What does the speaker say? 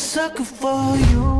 sucker for you.